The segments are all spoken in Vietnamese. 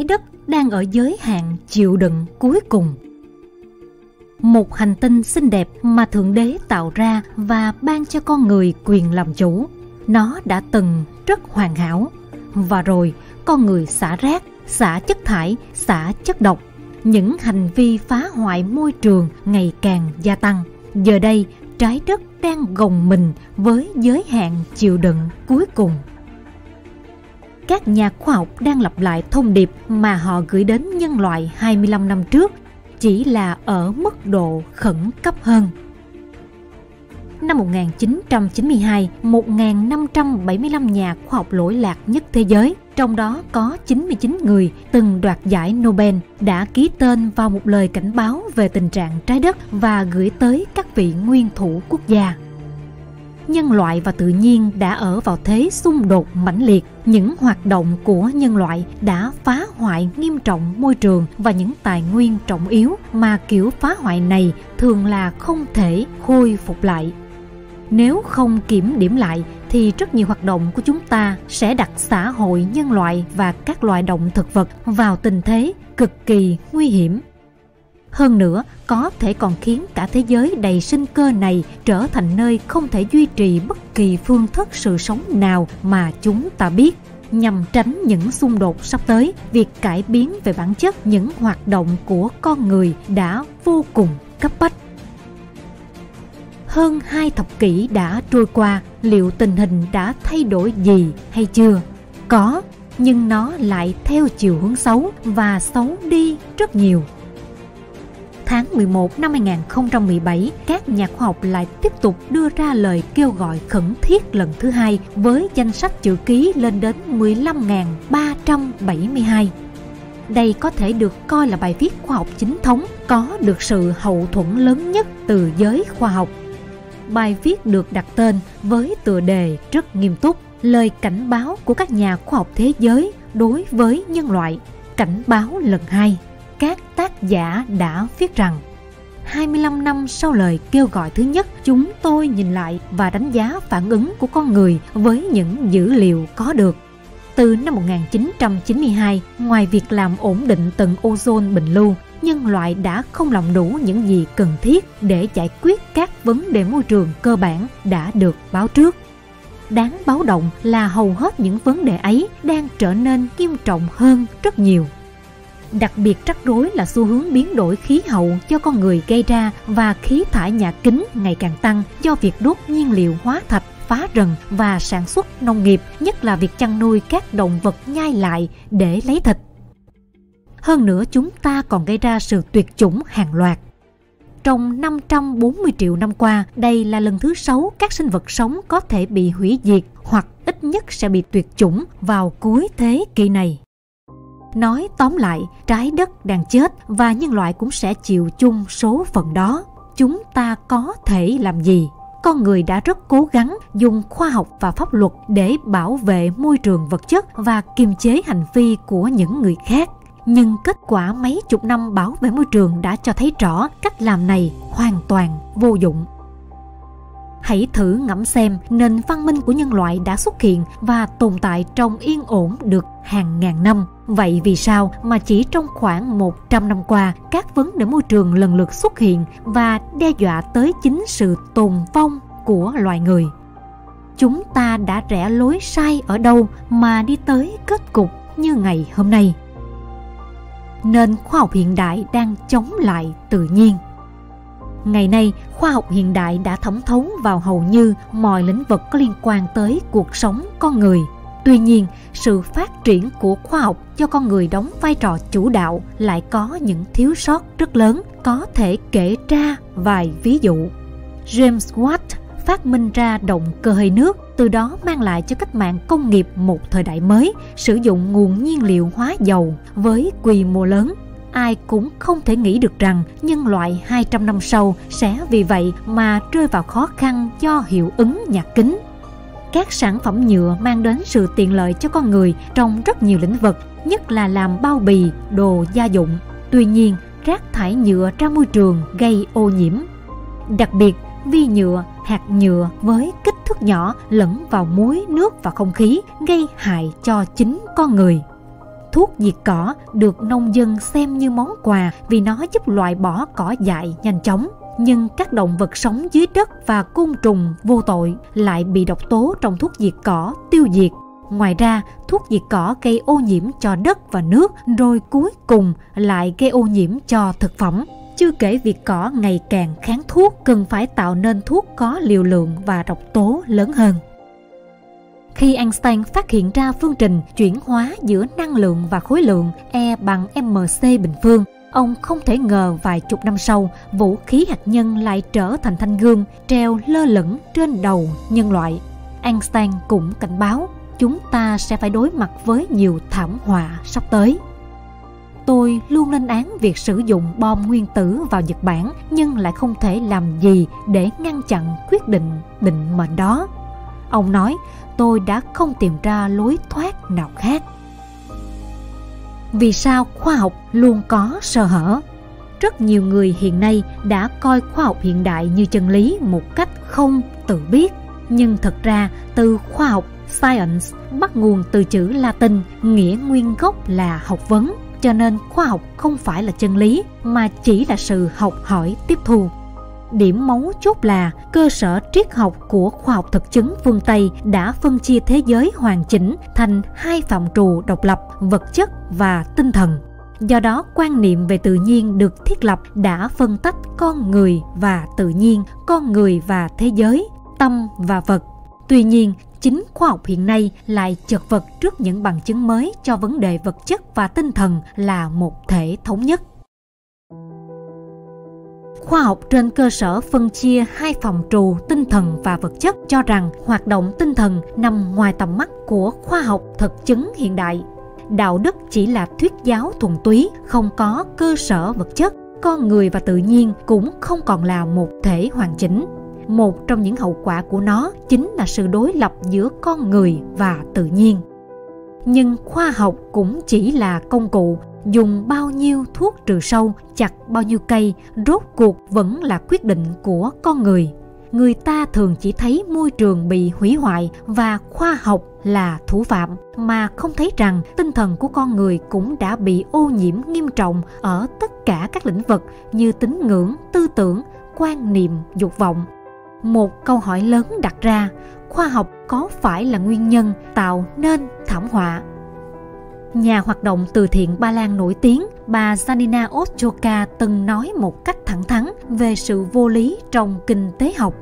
trái đất đang ở giới hạn chịu đựng cuối cùng. Một hành tinh xinh đẹp mà Thượng Đế tạo ra và ban cho con người quyền làm chủ. Nó đã từng rất hoàn hảo. Và rồi, con người xả rác, xả chất thải, xả chất độc. Những hành vi phá hoại môi trường ngày càng gia tăng. Giờ đây, trái đất đang gồng mình với giới hạn chịu đựng cuối cùng các nhà khoa học đang lặp lại thông điệp mà họ gửi đến nhân loại 25 năm trước, chỉ là ở mức độ khẩn cấp hơn. Năm 1992, 1.575 nhà khoa học lỗi lạc nhất thế giới, trong đó có 99 người từng đoạt giải Nobel, đã ký tên vào một lời cảnh báo về tình trạng trái đất và gửi tới các vị nguyên thủ quốc gia nhân loại và tự nhiên đã ở vào thế xung đột mãnh liệt. Những hoạt động của nhân loại đã phá hoại nghiêm trọng môi trường và những tài nguyên trọng yếu mà kiểu phá hoại này thường là không thể khôi phục lại. Nếu không kiểm điểm lại, thì rất nhiều hoạt động của chúng ta sẽ đặt xã hội nhân loại và các loài động thực vật vào tình thế cực kỳ nguy hiểm hơn nữa, có thể còn khiến cả thế giới đầy sinh cơ này trở thành nơi không thể duy trì bất kỳ phương thức sự sống nào mà chúng ta biết. Nhằm tránh những xung đột sắp tới, việc cải biến về bản chất những hoạt động của con người đã vô cùng cấp bách. Hơn hai thập kỷ đã trôi qua, liệu tình hình đã thay đổi gì hay chưa? Có, nhưng nó lại theo chiều hướng xấu và xấu đi rất nhiều tháng 11 năm 2017, các nhà khoa học lại tiếp tục đưa ra lời kêu gọi khẩn thiết lần thứ hai với danh sách chữ ký lên đến 15.372. Đây có thể được coi là bài viết khoa học chính thống có được sự hậu thuẫn lớn nhất từ giới khoa học. Bài viết được đặt tên với tựa đề rất nghiêm túc, lời cảnh báo của các nhà khoa học thế giới đối với nhân loại, cảnh báo lần hai các tác giả đã viết rằng 25 năm sau lời kêu gọi thứ nhất, chúng tôi nhìn lại và đánh giá phản ứng của con người với những dữ liệu có được. Từ năm 1992, ngoài việc làm ổn định tầng ozone bình lưu, nhân loại đã không làm đủ những gì cần thiết để giải quyết các vấn đề môi trường cơ bản đã được báo trước. Đáng báo động là hầu hết những vấn đề ấy đang trở nên nghiêm trọng hơn rất nhiều Đặc biệt rắc rối là xu hướng biến đổi khí hậu do con người gây ra và khí thải nhà kính ngày càng tăng do việc đốt nhiên liệu hóa thạch phá rừng và sản xuất nông nghiệp, nhất là việc chăn nuôi các động vật nhai lại để lấy thịt. Hơn nữa chúng ta còn gây ra sự tuyệt chủng hàng loạt. Trong 540 triệu năm qua, đây là lần thứ sáu các sinh vật sống có thể bị hủy diệt hoặc ít nhất sẽ bị tuyệt chủng vào cuối thế kỷ này. Nói tóm lại, trái đất đang chết và nhân loại cũng sẽ chịu chung số phận đó. Chúng ta có thể làm gì? Con người đã rất cố gắng dùng khoa học và pháp luật để bảo vệ môi trường vật chất và kiềm chế hành vi của những người khác. Nhưng kết quả mấy chục năm bảo vệ môi trường đã cho thấy rõ cách làm này hoàn toàn vô dụng. Hãy thử ngẫm xem nền văn minh của nhân loại đã xuất hiện và tồn tại trong yên ổn được hàng ngàn năm. Vậy vì sao mà chỉ trong khoảng 100 năm qua, các vấn đề môi trường lần lượt xuất hiện và đe dọa tới chính sự tồn vong của loài người? Chúng ta đã rẽ lối sai ở đâu mà đi tới kết cục như ngày hôm nay? Nên khoa học hiện đại đang chống lại tự nhiên. Ngày nay, khoa học hiện đại đã thẩm thấu vào hầu như mọi lĩnh vực có liên quan tới cuộc sống con người. Tuy nhiên, sự phát triển của khoa học cho con người đóng vai trò chủ đạo lại có những thiếu sót rất lớn, có thể kể ra vài ví dụ. James Watt phát minh ra động cơ hơi nước, từ đó mang lại cho cách mạng công nghiệp một thời đại mới, sử dụng nguồn nhiên liệu hóa dầu với quy mô lớn ai cũng không thể nghĩ được rằng nhân loại 200 năm sau sẽ vì vậy mà rơi vào khó khăn do hiệu ứng nhà kính. Các sản phẩm nhựa mang đến sự tiện lợi cho con người trong rất nhiều lĩnh vực, nhất là làm bao bì, đồ gia dụng. Tuy nhiên, rác thải nhựa ra môi trường gây ô nhiễm. Đặc biệt, vi nhựa, hạt nhựa với kích thước nhỏ lẫn vào muối, nước và không khí gây hại cho chính con người. Thuốc diệt cỏ được nông dân xem như món quà vì nó giúp loại bỏ cỏ dại nhanh chóng. Nhưng các động vật sống dưới đất và côn trùng vô tội lại bị độc tố trong thuốc diệt cỏ tiêu diệt. Ngoài ra, thuốc diệt cỏ gây ô nhiễm cho đất và nước, rồi cuối cùng lại gây ô nhiễm cho thực phẩm. Chưa kể việc cỏ ngày càng kháng thuốc, cần phải tạo nên thuốc có liều lượng và độc tố lớn hơn. Khi Einstein phát hiện ra phương trình chuyển hóa giữa năng lượng và khối lượng E bằng mc bình phương, ông không thể ngờ vài chục năm sau, vũ khí hạt nhân lại trở thành thanh gương treo lơ lửng trên đầu nhân loại. Einstein cũng cảnh báo chúng ta sẽ phải đối mặt với nhiều thảm họa sắp tới. Tôi luôn lên án việc sử dụng bom nguyên tử vào Nhật Bản nhưng lại không thể làm gì để ngăn chặn quyết định định mệnh đó. Ông nói, tôi đã không tìm ra lối thoát nào khác. Vì sao khoa học luôn có sơ hở? Rất nhiều người hiện nay đã coi khoa học hiện đại như chân lý một cách không tự biết. Nhưng thật ra, từ khoa học, science, bắt nguồn từ chữ Latin, nghĩa nguyên gốc là học vấn cho nên khoa học không phải là chân lý, mà chỉ là sự học hỏi tiếp thu điểm mấu chốt là cơ sở triết học của khoa học thực chứng phương Tây đã phân chia thế giới hoàn chỉnh thành hai phạm trù độc lập, vật chất và tinh thần. Do đó, quan niệm về tự nhiên được thiết lập đã phân tách con người và tự nhiên, con người và thế giới, tâm và vật. Tuy nhiên, chính khoa học hiện nay lại chật vật trước những bằng chứng mới cho vấn đề vật chất và tinh thần là một thể thống nhất khoa học trên cơ sở phân chia hai phòng trù tinh thần và vật chất cho rằng hoạt động tinh thần nằm ngoài tầm mắt của khoa học thực chứng hiện đại. Đạo đức chỉ là thuyết giáo thuần túy, không có cơ sở vật chất. Con người và tự nhiên cũng không còn là một thể hoàn chỉnh. Một trong những hậu quả của nó chính là sự đối lập giữa con người và tự nhiên nhưng khoa học cũng chỉ là công cụ, dùng bao nhiêu thuốc trừ sâu, chặt bao nhiêu cây, rốt cuộc vẫn là quyết định của con người. Người ta thường chỉ thấy môi trường bị hủy hoại và khoa học là thủ phạm, mà không thấy rằng tinh thần của con người cũng đã bị ô nhiễm nghiêm trọng ở tất cả các lĩnh vực như tín ngưỡng, tư tưởng, quan niệm, dục vọng. Một câu hỏi lớn đặt ra, khoa học có phải là nguyên nhân tạo nên thảm họa Nhà hoạt động từ thiện Ba Lan nổi tiếng, bà Sanina Ochoka từng nói một cách thẳng thắn về sự vô lý trong kinh tế học.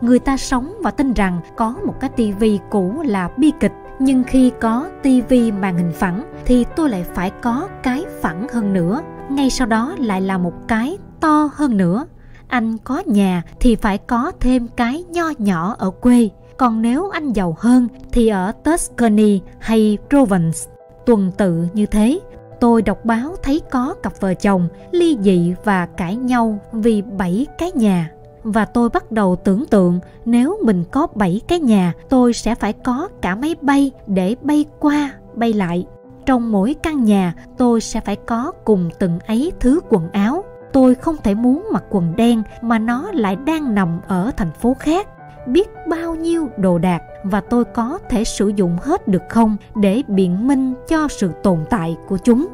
Người ta sống và tin rằng có một cái tivi cũ là bi kịch, nhưng khi có tivi màn hình phẳng thì tôi lại phải có cái phẳng hơn nữa. Ngay sau đó lại là một cái to hơn nữa. Anh có nhà thì phải có thêm cái nho nhỏ ở quê. Còn nếu anh giàu hơn thì ở Tuscany hay Provence, tuần tự như thế. Tôi đọc báo thấy có cặp vợ chồng ly dị và cãi nhau vì bảy cái nhà. Và tôi bắt đầu tưởng tượng nếu mình có bảy cái nhà, tôi sẽ phải có cả máy bay để bay qua, bay lại. Trong mỗi căn nhà, tôi sẽ phải có cùng từng ấy thứ quần áo. Tôi không thể muốn mặc quần đen mà nó lại đang nằm ở thành phố khác biết bao nhiêu đồ đạc và tôi có thể sử dụng hết được không để biện minh cho sự tồn tại của chúng.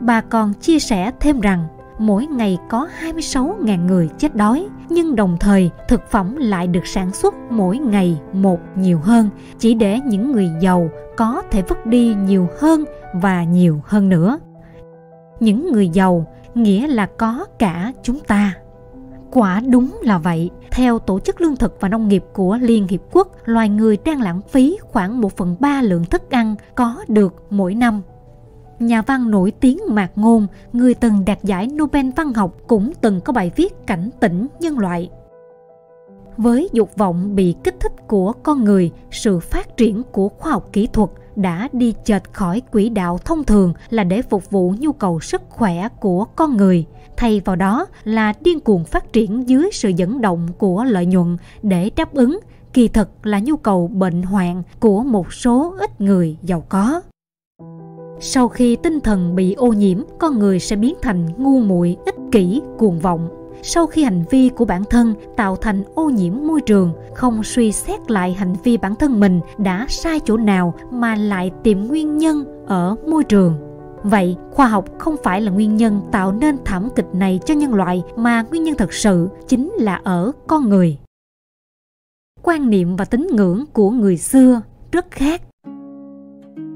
Bà còn chia sẻ thêm rằng mỗi ngày có 26.000 người chết đói, nhưng đồng thời thực phẩm lại được sản xuất mỗi ngày một nhiều hơn, chỉ để những người giàu có thể vứt đi nhiều hơn và nhiều hơn nữa. Những người giàu nghĩa là có cả chúng ta. Quả đúng là vậy. Theo Tổ chức Lương thực và Nông nghiệp của Liên Hiệp Quốc, loài người đang lãng phí khoảng 1 phần 3 lượng thức ăn có được mỗi năm. Nhà văn nổi tiếng Mạc Ngôn, người từng đạt giải Nobel văn học cũng từng có bài viết cảnh tỉnh nhân loại. Với dục vọng bị kích thích của con người, sự phát triển của khoa học kỹ thuật đã đi chệch khỏi quỹ đạo thông thường là để phục vụ nhu cầu sức khỏe của con người – thay vào đó là điên cuồng phát triển dưới sự dẫn động của lợi nhuận để đáp ứng. Kỳ thực là nhu cầu bệnh hoạn của một số ít người giàu có. Sau khi tinh thần bị ô nhiễm, con người sẽ biến thành ngu muội, ích kỷ, cuồng vọng. Sau khi hành vi của bản thân tạo thành ô nhiễm môi trường, không suy xét lại hành vi bản thân mình đã sai chỗ nào mà lại tìm nguyên nhân ở môi trường vậy khoa học không phải là nguyên nhân tạo nên thảm kịch này cho nhân loại mà nguyên nhân thật sự chính là ở con người quan niệm và tín ngưỡng của người xưa rất khác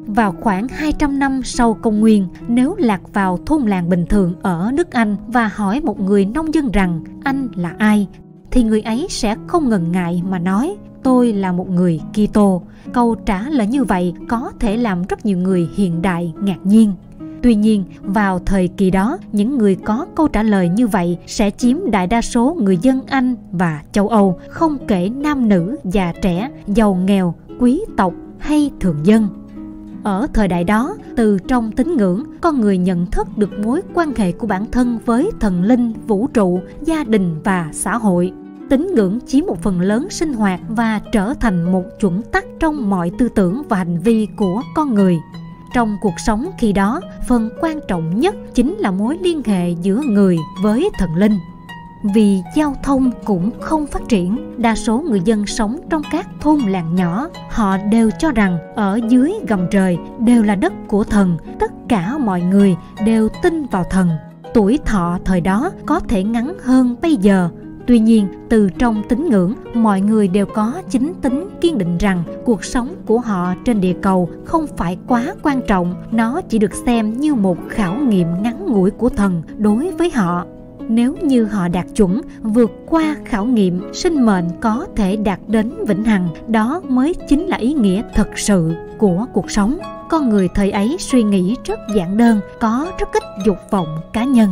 vào khoảng 200 năm sau công nguyên, nếu lạc vào thôn làng bình thường ở nước Anh và hỏi một người nông dân rằng anh là ai, thì người ấy sẽ không ngần ngại mà nói tôi là một người Kitô. Câu trả lời như vậy có thể làm rất nhiều người hiện đại ngạc nhiên. Tuy nhiên, vào thời kỳ đó, những người có câu trả lời như vậy sẽ chiếm đại đa số người dân Anh và châu Âu, không kể nam nữ, già trẻ, giàu nghèo, quý tộc hay thường dân. Ở thời đại đó, từ trong tín ngưỡng, con người nhận thức được mối quan hệ của bản thân với thần linh, vũ trụ, gia đình và xã hội. Tín ngưỡng chiếm một phần lớn sinh hoạt và trở thành một chuẩn tắc trong mọi tư tưởng và hành vi của con người trong cuộc sống khi đó, phần quan trọng nhất chính là mối liên hệ giữa người với thần linh. Vì giao thông cũng không phát triển, đa số người dân sống trong các thôn làng nhỏ, họ đều cho rằng ở dưới gầm trời đều là đất của thần, tất cả mọi người đều tin vào thần. Tuổi thọ thời đó có thể ngắn hơn bây giờ Tuy nhiên, từ trong tín ngưỡng, mọi người đều có chính tính kiên định rằng cuộc sống của họ trên địa cầu không phải quá quan trọng, nó chỉ được xem như một khảo nghiệm ngắn ngủi của thần đối với họ. Nếu như họ đạt chuẩn, vượt qua khảo nghiệm, sinh mệnh có thể đạt đến vĩnh hằng, đó mới chính là ý nghĩa thật sự của cuộc sống. Con người thời ấy suy nghĩ rất giản đơn, có rất ít dục vọng cá nhân.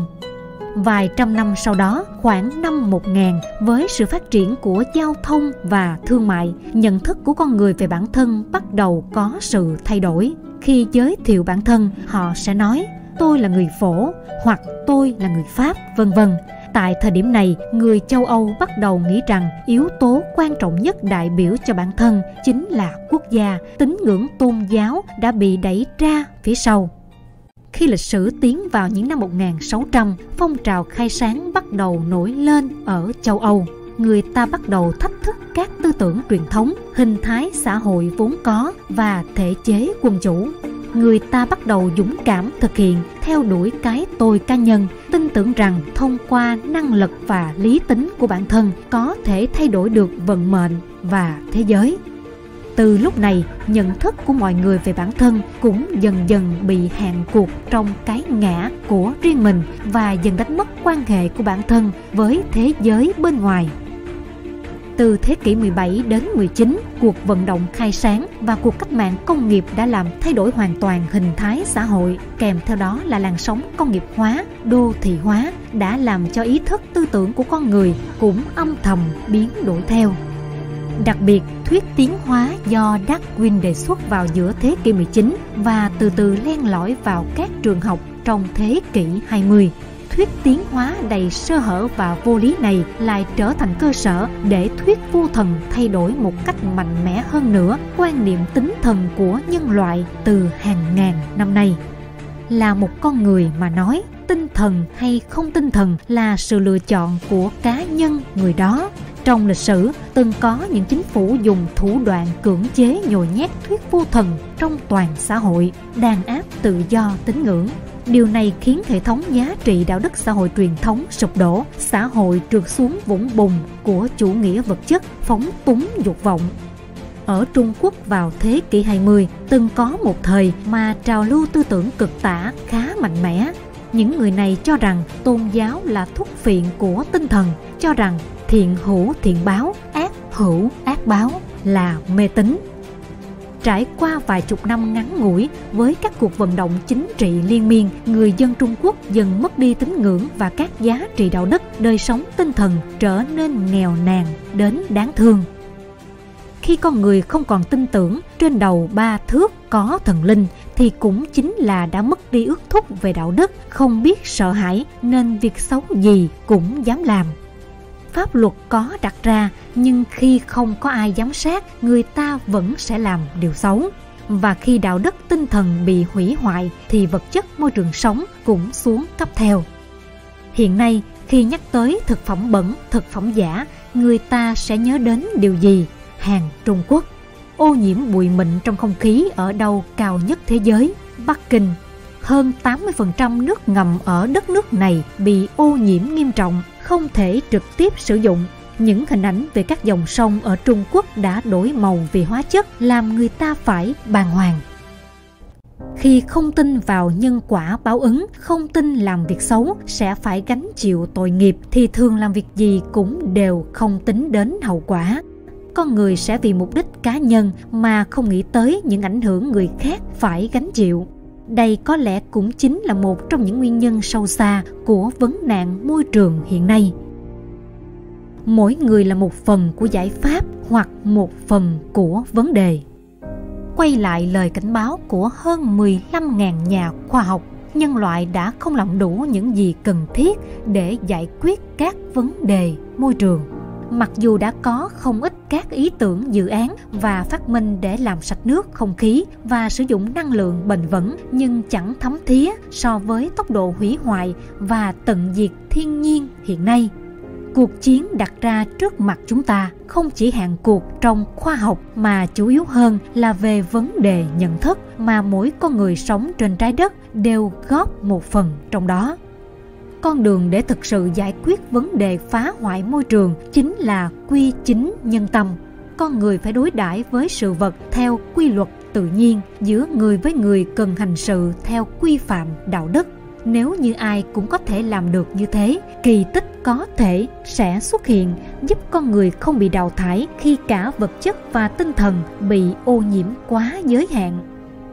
Vài trăm năm sau đó, khoảng năm 1000, với sự phát triển của giao thông và thương mại, nhận thức của con người về bản thân bắt đầu có sự thay đổi. Khi giới thiệu bản thân, họ sẽ nói tôi là người phổ hoặc tôi là người Pháp, vân vân. Tại thời điểm này, người châu Âu bắt đầu nghĩ rằng yếu tố quan trọng nhất đại biểu cho bản thân chính là quốc gia, tín ngưỡng tôn giáo đã bị đẩy ra phía sau. Khi lịch sử tiến vào những năm 1600, phong trào khai sáng bắt đầu nổi lên ở châu Âu. Người ta bắt đầu thách thức các tư tưởng truyền thống, hình thái xã hội vốn có và thể chế quân chủ. Người ta bắt đầu dũng cảm thực hiện, theo đuổi cái tôi cá nhân, tin tưởng rằng thông qua năng lực và lý tính của bản thân có thể thay đổi được vận mệnh và thế giới từ lúc này nhận thức của mọi người về bản thân cũng dần dần bị hạn cuộc trong cái ngã của riêng mình và dần đánh mất quan hệ của bản thân với thế giới bên ngoài từ thế kỷ 17 đến 19, cuộc vận động khai sáng và cuộc cách mạng công nghiệp đã làm thay đổi hoàn toàn hình thái xã hội, kèm theo đó là làn sóng công nghiệp hóa, đô thị hóa đã làm cho ý thức tư tưởng của con người cũng âm thầm biến đổi theo. Đặc biệt, thuyết tiến hóa do Darwin đề xuất vào giữa thế kỷ 19 và từ từ len lỏi vào các trường học trong thế kỷ 20. Thuyết tiến hóa đầy sơ hở và vô lý này lại trở thành cơ sở để thuyết vô thần thay đổi một cách mạnh mẽ hơn nữa quan niệm tính thần của nhân loại từ hàng ngàn năm nay. Là một con người mà nói, tinh thần hay không tinh thần là sự lựa chọn của cá nhân người đó trong lịch sử, từng có những chính phủ dùng thủ đoạn cưỡng chế nhồi nhét thuyết vô thần trong toàn xã hội, đàn áp tự do tín ngưỡng. Điều này khiến hệ thống giá trị đạo đức xã hội truyền thống sụp đổ, xã hội trượt xuống vũng bùn của chủ nghĩa vật chất, phóng túng dục vọng. Ở Trung Quốc vào thế kỷ 20, từng có một thời mà trào lưu tư tưởng cực tả khá mạnh mẽ. Những người này cho rằng tôn giáo là thuốc phiện của tinh thần, cho rằng thiện hữu thiện báo, ác hữu ác báo là mê tín. Trải qua vài chục năm ngắn ngủi với các cuộc vận động chính trị liên miên, người dân trung quốc dần mất đi tín ngưỡng và các giá trị đạo đức, đời sống tinh thần trở nên nghèo nàn đến đáng thương. Khi con người không còn tin tưởng trên đầu ba thước có thần linh thì cũng chính là đã mất đi ước thúc về đạo đức, không biết sợ hãi nên việc xấu gì cũng dám làm pháp luật có đặt ra nhưng khi không có ai giám sát người ta vẫn sẽ làm điều xấu và khi đạo đức tinh thần bị hủy hoại thì vật chất môi trường sống cũng xuống cấp theo hiện nay Khi nhắc tới thực phẩm bẩn, thực phẩm giả, người ta sẽ nhớ đến điều gì? Hàng Trung Quốc. Ô nhiễm bụi mịn trong không khí ở đâu cao nhất thế giới? Bắc Kinh. Hơn 80% nước ngầm ở đất nước này bị ô nhiễm nghiêm trọng, không thể trực tiếp sử dụng. Những hình ảnh về các dòng sông ở Trung Quốc đã đổi màu vì hóa chất làm người ta phải bàng hoàng. Khi không tin vào nhân quả báo ứng, không tin làm việc xấu sẽ phải gánh chịu tội nghiệp thì thường làm việc gì cũng đều không tính đến hậu quả. Con người sẽ vì mục đích cá nhân mà không nghĩ tới những ảnh hưởng người khác phải gánh chịu. Đây có lẽ cũng chính là một trong những nguyên nhân sâu xa của vấn nạn môi trường hiện nay. Mỗi người là một phần của giải pháp hoặc một phần của vấn đề quay lại lời cảnh báo của hơn 15.000 nhà khoa học, nhân loại đã không làm đủ những gì cần thiết để giải quyết các vấn đề môi trường. Mặc dù đã có không ít các ý tưởng dự án và phát minh để làm sạch nước, không khí và sử dụng năng lượng bền vững nhưng chẳng thấm thía so với tốc độ hủy hoại và tận diệt thiên nhiên hiện nay. Cuộc chiến đặt ra trước mặt chúng ta không chỉ hạn cuộc trong khoa học mà chủ yếu hơn là về vấn đề nhận thức mà mỗi con người sống trên trái đất đều góp một phần trong đó con đường để thực sự giải quyết vấn đề phá hoại môi trường chính là quy chính nhân tâm. Con người phải đối đãi với sự vật theo quy luật tự nhiên, giữa người với người cần hành sự theo quy phạm đạo đức. Nếu như ai cũng có thể làm được như thế, kỳ tích có thể sẽ xuất hiện, giúp con người không bị đào thải khi cả vật chất và tinh thần bị ô nhiễm quá giới hạn.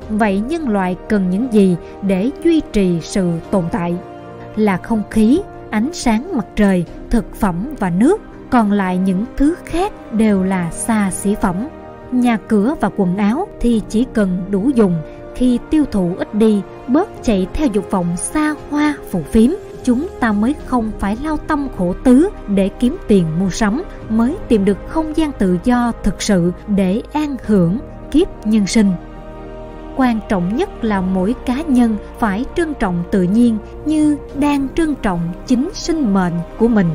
Vậy nhân loại cần những gì để duy trì sự tồn tại? Là không khí, ánh sáng mặt trời, thực phẩm và nước. Còn lại những thứ khác đều là xa xỉ phẩm. Nhà cửa và quần áo thì chỉ cần đủ dùng. Khi tiêu thụ ít đi, bớt chạy theo dục vọng xa hoa phù phiếm, chúng ta mới không phải lao tâm khổ tứ để kiếm tiền mua sắm, mới tìm được không gian tự do thực sự để an hưởng kiếp nhân sinh quan trọng nhất là mỗi cá nhân phải trân trọng tự nhiên như đang trân trọng chính sinh mệnh của mình.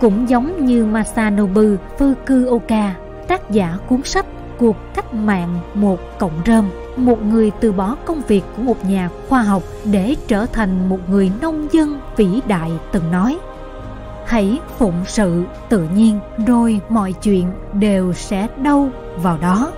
Cũng giống như Masanobu Fukuoka, tác giả cuốn sách cuộc cách mạng một cộng rơm, một người từ bỏ công việc của một nhà khoa học để trở thành một người nông dân vĩ đại từng nói. Hãy phụng sự tự nhiên, rồi mọi chuyện đều sẽ đâu vào đó.